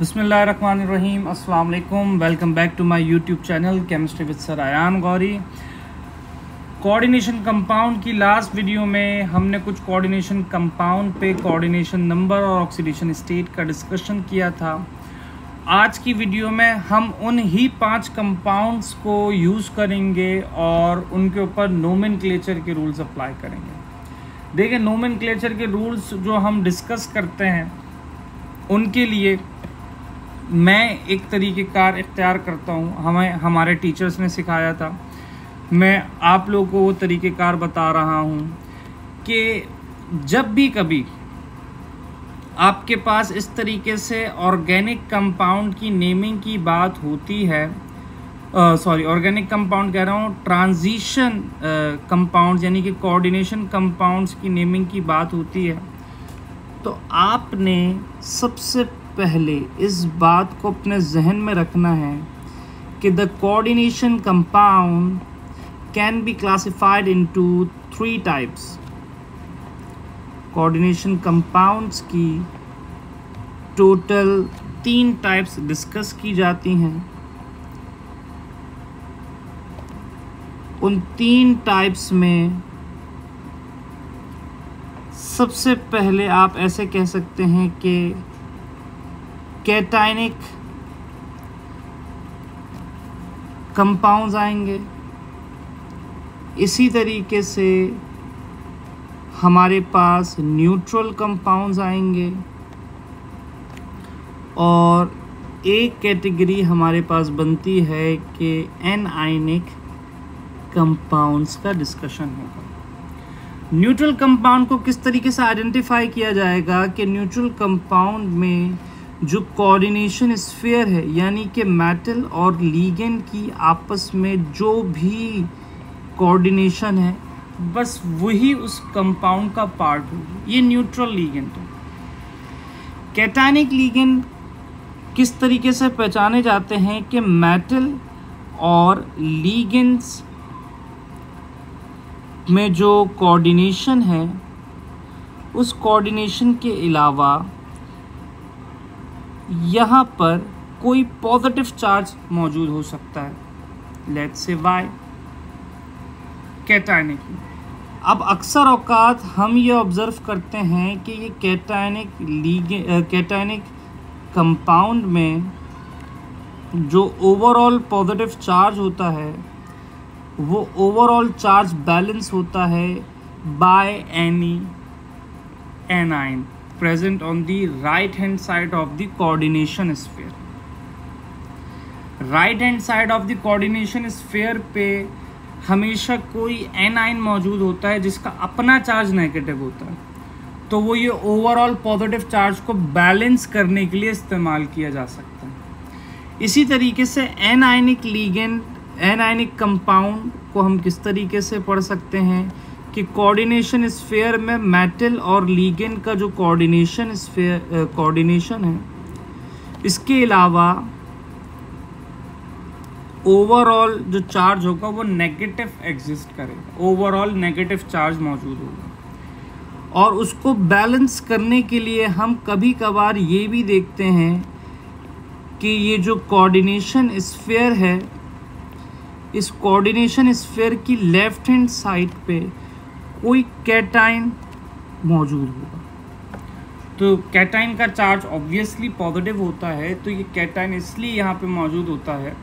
बसमीम अस्सलाम welcome back to my YouTube channel, chemistry with sir Ayan Gauri. Coordination compound की last video में हमने कुछ कोऑर्डिनेशन कंपाउंड पे कोऑर्डिनेशन नंबर और ऑक्सीडेशन स्टेट का डिस्कशन किया था। आज की वीडियो में हम उन ही पाँच कंपाउंड्स को यूज़ करेंगे और उनके ऊपर नोमेन के रूल्स अप्लाई करेंगे। देखिए नोमेन के रूल्स जो हम डिस्कस करते हैं, उनके लिए मैं एक तरीके कार इख्तियार करता हूँ। हमें, हमारे टीचर्स ने सिखाया था। मैं आप लोगों को वो तरीक़ेकार बता रहा हूँ कि जब भी कभी आपके पास इस तरीके से ऑर्गेनिक कंपाउंड की नेमिंग की बात होती है सॉरी ऑर्गेनिक कंपाउंड कह रहा हूँ ट्रांजिशन कंपाउंड यानी कि कोऑर्डिनेशन कंपाउंड्स की नेमिंग की बात होती है तो आपने सबसे पहले इस बात को अपने जहन में रखना है कि the coordination compound can be classified into three types coordination compounds की टोटल तीन टाइप्स डिस्कस की जाती हैं। उन तीन टाइप्स में सबसे पहले आप ऐसे कह सकते हैं कि कैटाइनिक कंपाउंड्स आएँगे। इसी तरीके से हमारे पास न्यूट्रल कंपाउंड्स आएँगे और एक कैटेगरी हमारे पास बनती है कि एन आइनिक कंपाउंड्स का डिस्कशन होगा। न्यूट्रल कंपाउंड को किस तरीके से आइडेंटिफाई किया जाएगा कि न्यूट्रल कंपाउंड में जो कोऑर्डिनेशन स्फेयर है, यानी कि मेटल और लीगेंड की आपस में जो भी कोऑर्डिनेशन है, बस वही उस कंपाउंड का पार्ट होगी। ये न्यूट्रल लीगेंड है। कैटानिक लीगेंड किस तरीके से पहचाने जाते हैं कि मेटल और लीगेंड्स में जो कोऑर्डिनेशन है, उस कोऑर्डिनेशन के अलावा यहाँ पर कोई पॉजिटिव चार्ज मौजूद हो सकता है। लेट से वाई कैटाइनिक अब अक्सर अवकात हम ये ऑब्ज़र्व करते हैं कि ये कैटाइनिक लीग कैटाइनिक कंपाउंड में जो ओवरऑल पॉजिटिव चार्ज होता है, वो ओवरऑल चार्ज बैलेंस होता है by any anion present on the right hand side of the coordination sphere. Right hand side of the coordination sphere पे हमेशा कोई एन आइन मौजूद होता है जिसका अपना चार्ज नेगेटिव होता है। तो वो ये ओवरऑल पॉजिटिव चार्ज को बैलेंस करने के लिए इस्तेमाल किया जा सकता है। इसी तरीके से anionic ligand N ionic compound को हम किस तरीके से पढ़ सकते हैं? कि कोऑर्डिनेशन स्फेयर में मेटल और लीगेन का जो कोऑर्डिनेशन स्फेयर कोऑर्डिनेशन है, इसके अलावा ओवरऑल जो चार्ज होगा वो नेगेटिव एग्जिस्ट करेगा। ओवरऑल नेगेटिव चार्ज मौजूद होगा। और उसको बैलेंस करने के लिए हम कभी कभार ये भी देखते हैं कि ये जो कोऑर्डिनेशन स्फेयर है, इस कोऑर्डिनेशन स्फेयर की लेफ़्ट हैंड साइड पे कोई कैटाइन मौजूद होगा। तो कैटाइन का चार्ज ऑब्वियसली पॉजिटिव होता है तो ये कैटाइन इसलिए यहाँ पे मौजूद होता है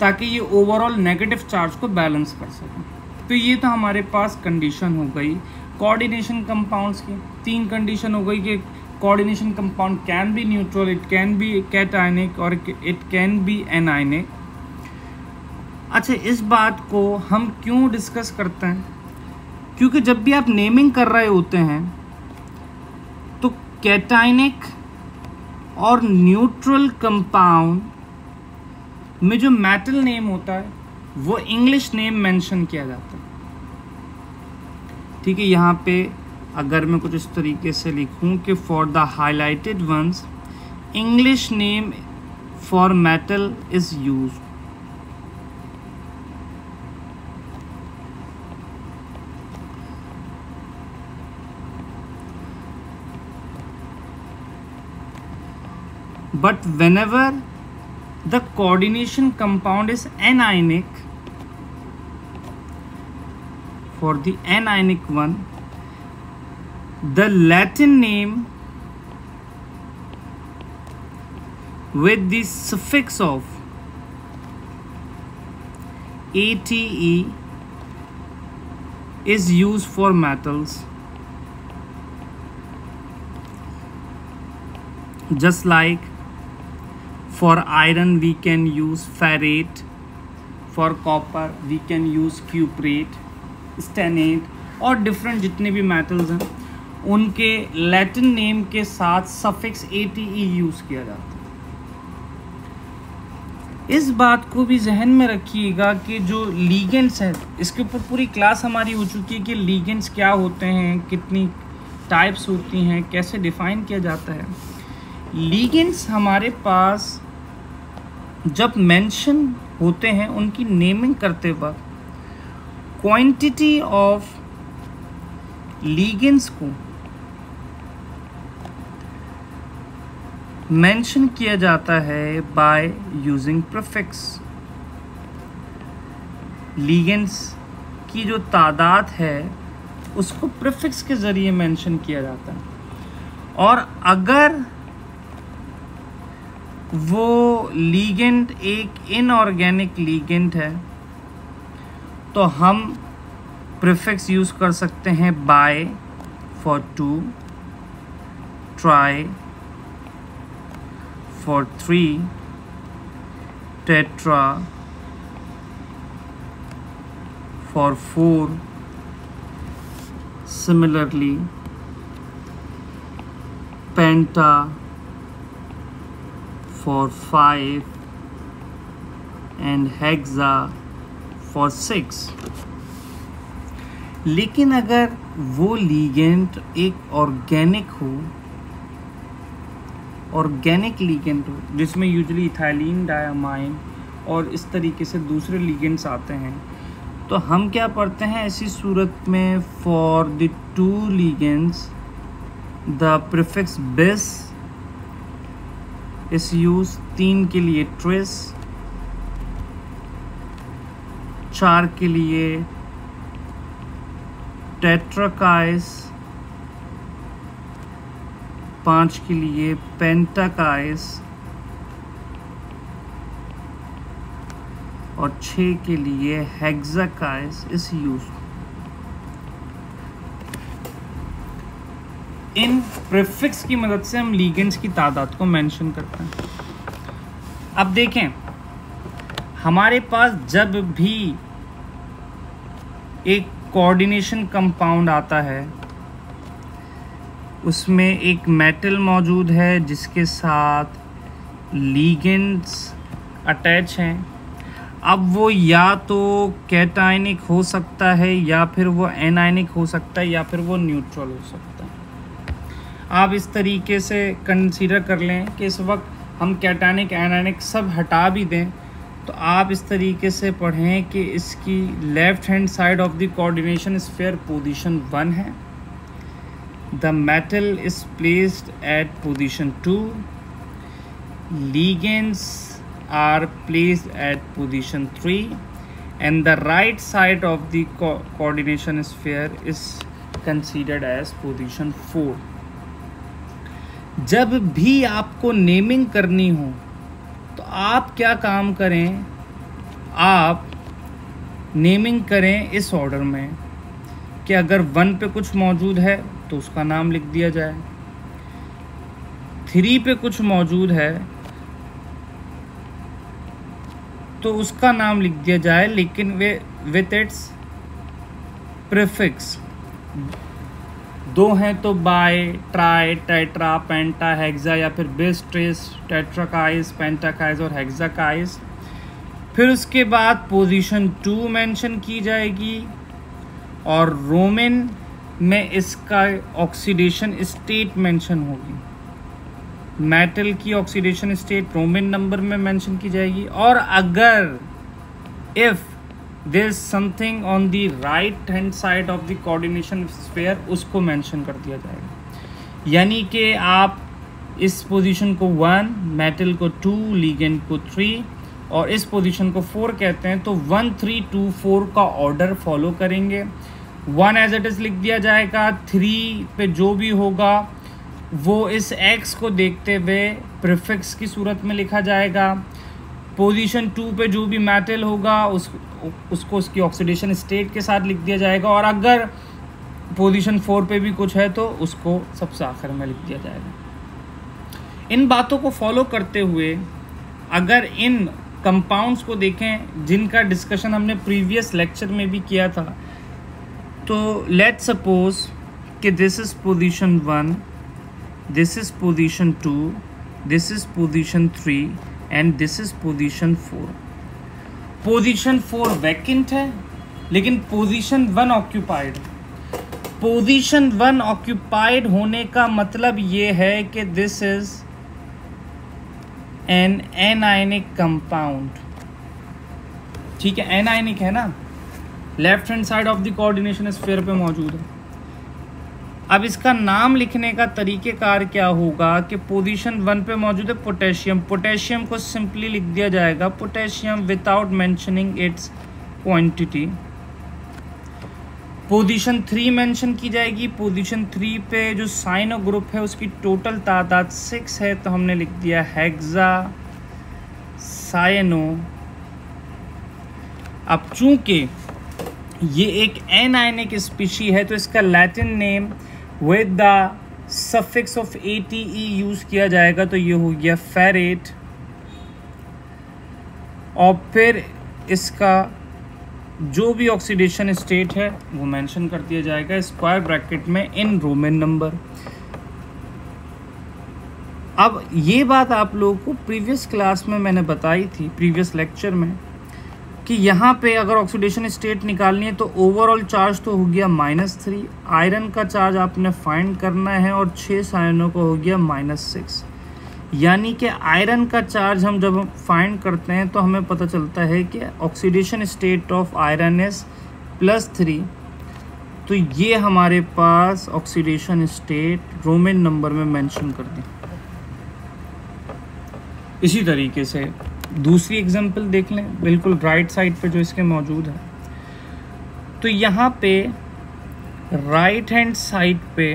ताकि ये ओवरऑल नेगेटिव चार्ज को बैलेंस कर सकें। तो ये तो हमारे पास कंडीशन हो गई कोऑर्डिनेशन कंपाउंड्स की। तीन कंडीशन हो गई कि coordination compound can be neutral it can be cationic और इट कैन बी एनाइनिक अच्छा इस बात को हम क्यों डिस्कस करते हैं? क्योंकि जब भी आप नेमिंग कर रहे होते हैं तो कैटाइनिक और न्यूट्रल कंपाउंड में जो मेटल नेम होता है, वो इंग्लिश नेम मेंशन किया जाता है। ठीक है, यहाँ पे अगर मैं कुछ इस तरीके से लिखूं कि for the highlighted ones English name for metal is used but whenever the coordination compound is anionic for the anionic one the Latin name with the suffix of ATE is used for metals. Just like for iron, we can use ferrate. For copper, we can use cuprate stannate और different जितने भी metals हैं, उनके Latin name के साथ suffix A T E use किया जाता है। इस बात को भी जहन में रखिएगा कि जो लीगेंट्स हैं, इसके ऊपर पूरी क्लास हमारी हो चुकी है कि लीगेंट्स क्या होते हैं, कितनी टाइप्स होती हैं, कैसे डिफ़ाइन किया जाता है। लीगेंट्स हमारे पास जब मेंशन होते हैं, उनकी नेमिंग करते वक्त क्वांटिटी ऑफ़ लीगेंस को मेंशन किया जाता है बाय यूजिंग प्रिफिक्स लीगेंस की जो तादाद है, उसको प्रिफिक्स के ज़रिए मेंशन किया जाता है। और अगर वो लीगेंट एक इनऑर्गेनिक लीगेंट है तो हम प्रिफिक्स यूज़ कर सकते हैं bi for two tri for three tetra for four similarly penta for five and hexa for six लेकिन अगर वो लीगेंट एक ऑर्गेनिक हो, ऑर्गेनिक लीगेंट हो, जिसमें यूजली इथाइलिन डायामाइन और इस तरीके से दूसरे लीगेंट्स आते हैं तो हम क्या पढ़ते हैं ऐसी सूरत में for the two ligands the prefix bis is use तीन के लिए ट्रेस चार के लिए टेट्राकाइस पाँच के लिए पेंटाकाइस और छः के लिए हेक्साकाइस इस यूज़ इन प्रिफिक्स की मदद से हम लीगेंट्स की तादाद को मेंशन करते हैं। अब देखें, हमारे पास जब भी एक कोऑर्डिनेशन कंपाउंड आता है, उसमें एक मेटल मौजूद है, जिसके साथ लीगेंट्स अटैच हैं। अब वो या तो कैटाइनिक हो सकता है, या फिर वो एनाइनिक हो सकता है, या फिर वो न्यूट्रल हो सकता है। आप इस तरीके से कंसीडर कर लें कि इस वक्त हम कैटानिक एनानिक सब हटा भी दें तो आप इस तरीके से पढ़ें कि इसकी left hand side of the coordination sphere position one है। The metal is placed at position two ligands are placed at position three and the right side of the coordination sphere is considered as position four जब भी आपको naming करनी हो तो आप क्या काम करें? आप नेमिंग करें इस ऑर्डर में कि अगर वन पे कुछ मौजूद है तो उसका नाम लिख दिया जाए। थ्री पे कुछ मौजूद है तो उसका नाम लिख दिया जाए, लेकिन वे विथ इट्स प्रिफिक्स दो हैं तो bi tri tetra, penta, hexa या फिर बेस ट्रेस टेट्राकाइज पेंटाकाइज और हेक्साकाइज फिर उसके बाद पोजीशन टू मेंशन की जाएगी और रोमन में इसका ऑक्सीडेशन स्टेट मेंशन होगी। मेटल की ऑक्सीडेशन स्टेट रोमन नंबर में मेंशन की जाएगी और अगर if there is something on the right hand side of the coordination sphere उसको मेंशन कर दिया जाएगा। यानी कि आप इस पोजीशन को वन मेटल को टू लीगेंड को थ्री और इस पोजीशन को फोर कहते हैं तो वन थ्री टू फोर का ऑर्डर फॉलो करेंगे। वन एज इट इज़ लिख दिया जाएगा थ्री पे जो भी होगा, वो इस एक्स को देखते हुए प्रिफिक्स की सूरत में लिखा जाएगा। पोजीशन टू पे जो भी मेटल होगा, उस उसको उसकी ऑक्सीडेशन स्टेट के साथ लिख दिया जाएगा और अगर पोजीशन फोर पे भी कुछ है तो उसको सबसे आखिर में लिख दिया जाएगा। इन बातों को फॉलो करते हुए अगर इन कंपाउंड्स को देखें, जिनका डिस्कशन हमने प्रीवियस लेक्चर में भी किया था तो लेट सपोज़ कि this is position one this is position two this is position three and this is position four position four vacant है, लेकिन position one occupied position one occupied होने का मतलब ये है कि this is an anionic compound ठीक है एनाइनिक है ना? Left hand side of the coordination sphere पे मौजूद है। अब इसका नाम लिखने का तरीक़ेकार क्या होगा कि पोजीशन वन पे मौजूद है पोटेशियम पोटेशियम को सिंपली लिख दिया जाएगा potassium without mentioning its quantity position three mention की जाएगी. पोजीशन थ्री पे जो साइनो ग्रुप है उसकी टोटल तादाद सिक्स है तो हमने लिख दिया हेक्सा साइनो अब चूँकि ये एक एनाइनिक स्पीशी है तो इसका Latin name with the suffix of A T E use किया जाएगा तो ये हो गया फेरेट और फिर इसका जो भी ऑक्सीडेशन स्टेट है, वो मेंशन कर दिया जाएगा स्क्वायर ब्रैकेट में इन रोमन नंबर अब ये बात आप लोगों को प्रीवियस क्लास में मैंने बताई थी प्रीवियस लेक्चर में. कि यहाँ पे अगर ऑक्सीडेशन स्टेट निकालनी है तो ओवरऑल चार्ज तो हो गया माइनस थ्री आयरन का चार्ज आपने फाइंड करना है और छः साइनों का हो गया माइनस सिक्स यानी कि आयरन का चार्ज हम जब फाइंड करते हैं तो हमें पता चलता है कि oxidation state of iron is plus three तो ये हमारे पास ऑक्सीडेशन स्टेट रोमन नंबर में मेंशन कर दी। इसी तरीके से दूसरी एग्जांपल देख लें, बिल्कुल राइट साइड पे जो इसके मौजूद है। तो यहाँ पे राइट हैंड साइड पे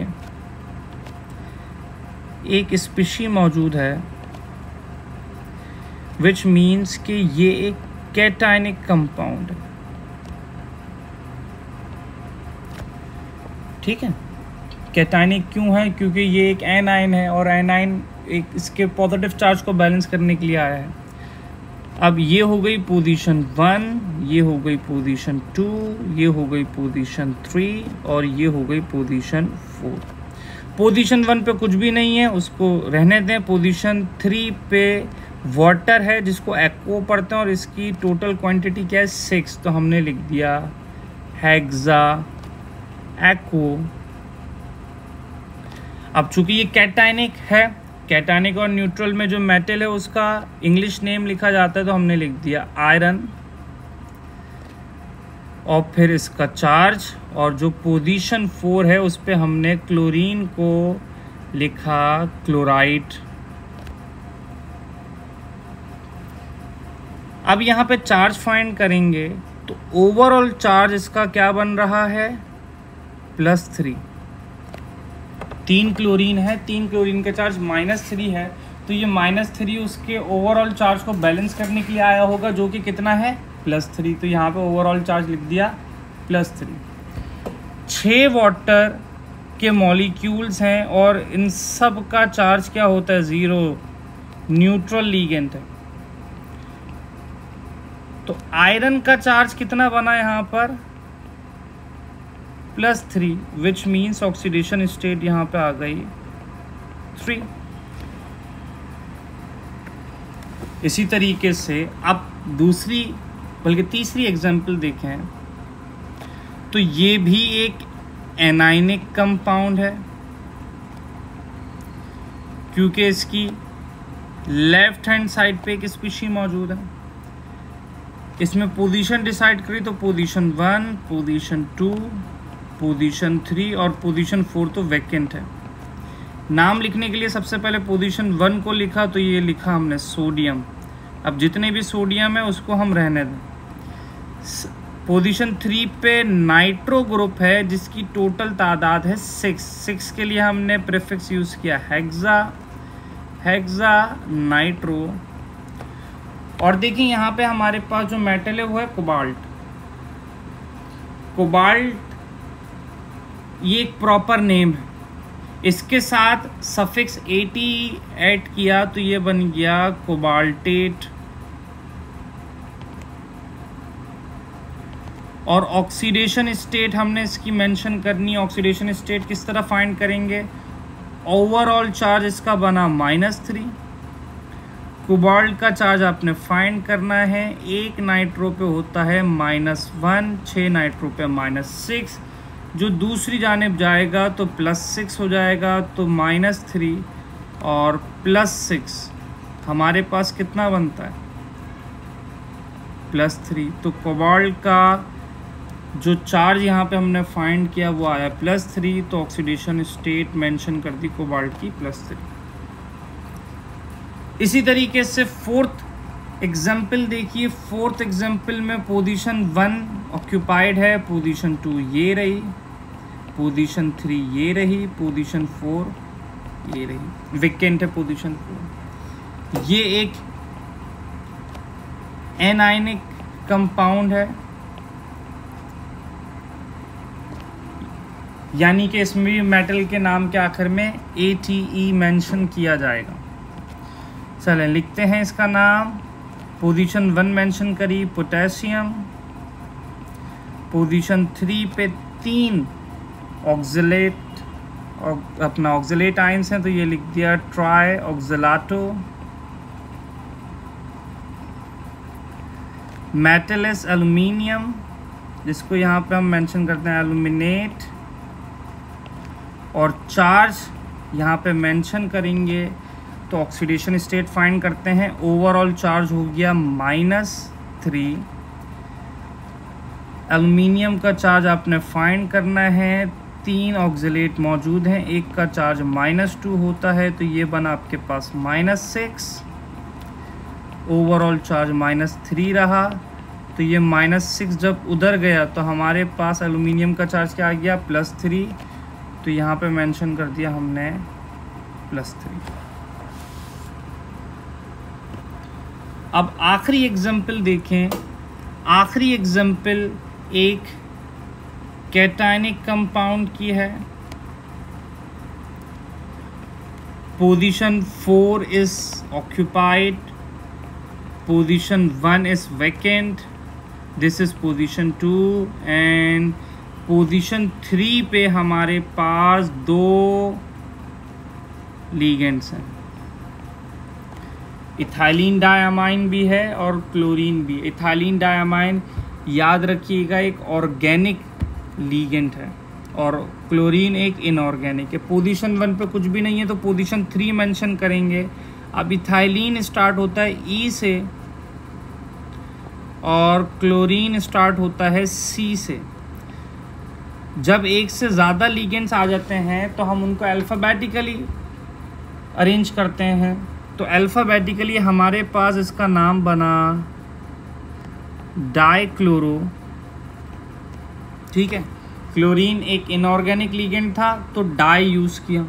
एक स्पीशी मौजूद है विच मीन्स कि ये एक कैटाइनिक कंपाउंड ठीक है? कैटाइनिक क्यों है? क्योंकि ये एक एनाइन है और एनाइन एक इसके पॉजिटिव चार्ज को बैलेंस करने के लिए आया है। अब ये हो गई पोजीशन वन ये हो गई पोजीशन टू ये हो गई पोजीशन थ्री और ये हो गई पोजीशन फोर पोजीशन वन पे कुछ भी नहीं है, उसको रहने दें। पोजीशन थ्री पे वाटर है, जिसको एक्को पढ़ते हैं और इसकी टोटल क्वांटिटी क्या है? सिक्स तो हमने लिख दिया हैग्जा एक्को अब चूँकि ये कैटाइनिक है कैटानिक और न्यूट्रल में जो मेटल है, उसका इंग्लिश नेम लिखा जाता है तो हमने लिख दिया आयरन और फिर इसका चार्ज और जो पोजीशन फोर है, उस पर हमने क्लोरीन को लिखा क्लोराइड अब यहाँ पे चार्ज फाइंड करेंगे तो ओवरऑल चार्ज इसका क्या बन रहा है? प्लस थ्री तीन क्लोरीन है, तीन क्लोरीन का चार्ज माइनस थ्री है तो ये माइनस थ्री उसके ओवरऑल चार्ज को बैलेंस करने के लिए आया होगा, जो कि कितना है? प्लस थ्री तो यहाँ पे ओवरऑल चार्ज लिख दिया प्लस थ्री छः वाटर के मॉलिक्यूल्स हैं और इन सब का चार्ज क्या होता है? ज़ीरो न्यूट्रल लीगेंट है. तो आयरन का चार्ज कितना बना यहाँ पर? Plus three which means oxidation state यहाँ पे आ गई थ्री इसी तरीके से आप दूसरी, बल्कि तीसरी एग्जांपल देखें तो ये भी एक एनाइनिक कंपाउंड है, क्योंकि इसकी लेफ़्ट हैंड साइड पे एक स्पीशी मौजूद है। इसमें पोजीशन डिसाइड करी तो position one position two position three और पोजीशन फोर तो वैकेंट है। नाम लिखने के लिए सबसे पहले पोजीशन वन को लिखा तो ये लिखा हमने सोडियम अब जितने भी सोडियम है, उसको हम रहने दें। पोजीशन थ्री पे नाइट्रो ग्रुप है, जिसकी टोटल तादाद है सिक्स सिक्स के लिए हमने प्रिफिक्स यूज़ किया हेक्सा हेक्सा नाइट्रो और देखिए, यहाँ पे हमारे पास जो मेटल है, वो है कोबाल्ट कोबाल्ट ये एक प्रॉपर नेम है। इसके साथ सफिक्स एटी ऐड किया तो ये बन गया कोबाल्टेट और ऑक्सीडेशन स्टेट हमने इसकी मेंशन करनी है। ऑक्सीडेशन स्टेट किस तरह फाइंड करेंगे? ओवरऑल चार्ज इसका बना माइनस थ्री कोबाल्ट का चार्ज आपने फाइंड करना है। एक नाइट्रो पे होता है माइनस वन छः नाइट्रो पे माइनस सिक्स जो दूसरी जानब जाएगा तो प्लस सिक्स हो जाएगा तो माइनस थ्री और प्लस सिक्स हमारे पास कितना बनता है? प्लस थ्री तो कोबाल्ट का जो चार्ज यहाँ पे हमने फाइंड किया वो आया प्लस थ्री तो ऑक्सीडेशन स्टेट मेंशन कर दी कोबाल्ट की प्लस थ्री इसी तरीके से फोर्थ एग्ज़ाम्पल देखिए फोर्थ एग्ज़ाम्पल में पोजीशन वन ऑक्यूपाइड है पोजीशन टू ये रही। पोजीशन थ्री ये रही पोजीशन फोर ये रही विकेंट है पोजीशन फोर ये एक एनाइनिक कंपाउंड है। यानी कि इसमें भी मेटल के नाम के आखिर में ए टी ई मैंशन किया जाएगा। चलें, लिखते हैं इसका नाम। पोजीशन वन मेंशन करी पोटेशियम पोजीशन थ्री पे तीन ऑक्जलेट अपना ऑक्जलेट आइंस हैं तो ये लिख दिया ट्राई ऑक्जलाटो मेटलिस एलुमिनियम जिसको यहाँ पे हम मेंशन करते हैं एलुमिनेट और चार्ज यहाँ पे मेंशन करेंगे तो ऑक्सीडेशन स्टेट फाइंड करते हैं ओवरऑल चार्ज हो गया माइनस थ्री एलुमिनियम का चार्ज आपने फाइंड करना है तीन ऑक्सीलेट मौजूद हैं, एक का चार्ज माइनस टू होता है तो ये बना आपके पास minus six overall charge minus three रहा तो ये माइनस सिक्स जब उधर गया तो हमारे पास एलुमिनियम का चार्ज क्या आ गया प्लस थ्री तो यहाँ पे मेंशन कर दिया हमने प्लस थ्री अब आखिरी एग्ज़ाम्पल देखें, आखिरी एग्ज़ाम्पल एक कैटाइनिक कंपाउंड की है। Position four is occupied position one is vacant this is position two and position three पे हमारे पास दो लीगेंट्स हैं। इथाइलिन डायामाइन भी है और क्लोरीन भी। इथाइलिन डायामाइन याद रखिएगा, एक ऑर्गेनिक लीगेंट है। और क्लोरीन एक इनऑर्गेनिक है। पोजीशन वन पे कुछ भी नहीं है तो पोजीशन थ्री मेंशन करेंगे। अब इथाइलिन स्टार्ट होता है ई e से और क्लोरीन स्टार्ट होता है सी से। जब एक से ज़्यादा लीगेंट्स आ जाते हैं तो हम उनको अल्फ़ाबेटिकली अरेंज करते हैं। तो अल्फ़ाबेटिकली हमारे पास इसका नाम बना डाइक्लोरो ठीक है? क्लोरीन एक इनऑर्गेनिक लीगेंट था तो डाई यूज़ किया।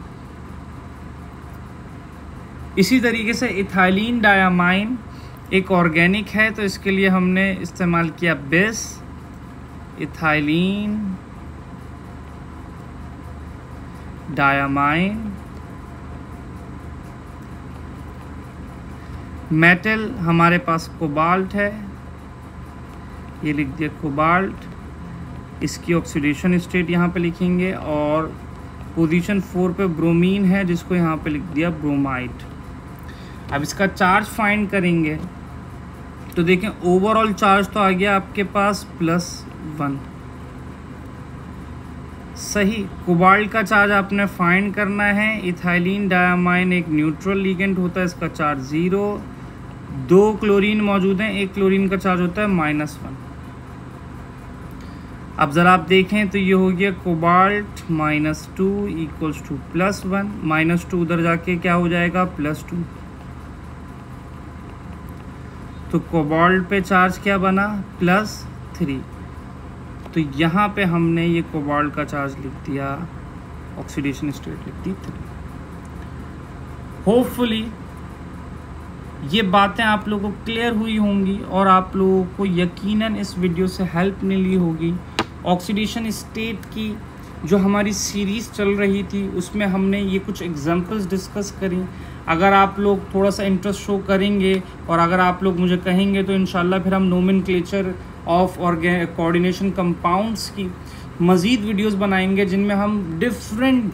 इसी तरीके से इथाइलिन डायामाइन एक ऑर्गेनिक है तो इसके लिए हमने इस्तेमाल किया बेस इथाइलिन डायामाइन मेटल हमारे पास कोबाल्ट है। ये लिख दिया कोबाल्ट इसकी ऑक्सीडेशन स्टेट यहाँ पे लिखेंगे और पोजीशन फोर पे ब्रोमीन है, जिसको यहाँ पे लिख दिया ब्रोमाइड अब इसका चार्ज फाइंड करेंगे तो देखें ओवरऑल चार्ज तो आ गया आपके पास प्लस वन सही कोबाल्ट का चार्ज आपने फाइंड करना है इथाइलिन डायामाइन एक न्यूट्रल लीगेंट होता है, इसका चार्ज ज़ीरो दो क्लोरीन मौजूद हैं, एक क्लोरीन का चार्ज होता है माइनस वन अब ज़रा आप देखें तो ये हो गया cobalt minus two equals to plus one minus two उधर जाके क्या हो जाएगा? प्लस टू तो कोबाल्ट पे चार्ज क्या बना? प्लस थ्री तो यहाँ पे हमने ये कोबाल्ट का चार्ज लिख दिया. ऑक्सीडेशन स्टेट लिख दी थ्री होपफुली ये बातें आप लोगों को क्लियर हुई होंगी और आप लोगों को यकीनन इस वीडियो से हेल्प मिली होगी. ऑक्सीडेशन स्टेट की जो हमारी सीरीज़ चल रही थी, उसमें हमने ये कुछ एग्जांपल्स डिस्कस करी। अगर आप लोग थोड़ा सा इंटरेस्ट शो करेंगे और अगर आप लोग मुझे कहेंगे तो इन फिर हम नोमिन ऑफ़ और कोऑर्डिनेशन कंपाउंड्स की मज़ीद वीडियोस बनाएँगे, जिनमें हम डिफरेंट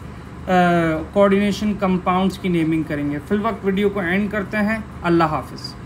कोऑर्डिनेशन कंपाउंड्स की नेमिंग करेंगे। फिल वक्त वीडियो को एंड करते हैं। अल्लाह हाफिज़।